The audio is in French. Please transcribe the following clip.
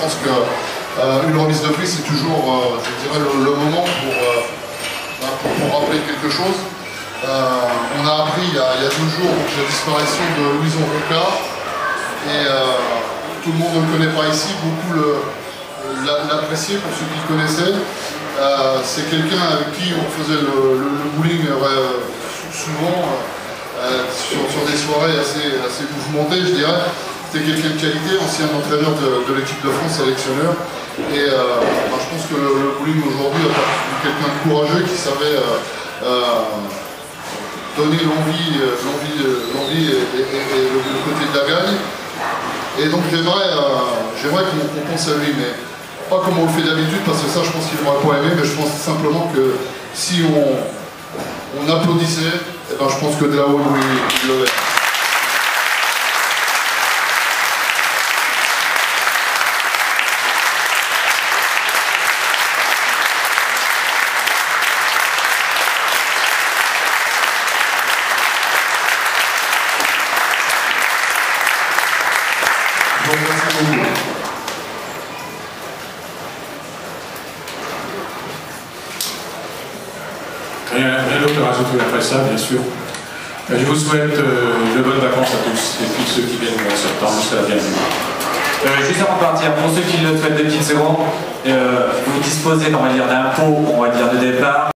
pense qu'une remise de prix, c'est toujours, je dirais, le, moment pour, bah, pour, pour, rappeler quelque chose. on a appris il y a, deux jours la disparition de Louison Roca. Et tout le monde ne le connaît pas ici, beaucoup l'appréciaient pour ceux qui connaissaient. Euh, c'est quelqu'un avec qui on faisait le, bowling euh, souvent euh, sur, des soirées assez, assez mouvementées, je dirais. C'était quelqu'un de qualité, ancien entraîneur de, l'équipe de France, sélectionneur. Et bah, je pense que le, bowling aujourd'hui a quelqu'un de courageux qui savait donner l'envie et, le, côté de la gagne. Et donc j'aimerais qu'on pense à lui. Mais pas comme on le fait d'habitude, parce que ça, je pense qu'il n'aurait pas aimé, mais je pense simplement que si on, on applaudissait, eh ben, je pense que de là-haut, il merci beaucoup. Rien, d'autre à rajouter après ça, bien sûr. Euh, je vous souhaite euh, de bonnes vacances à tous, et puis ceux qui viennent en septembre, c'est la bienvenue. Euh, juste avant de partir, pour ceux qui le souhaitent de petites secondes, vous disposez, on va dire, d'un pot, on va dire, de départ.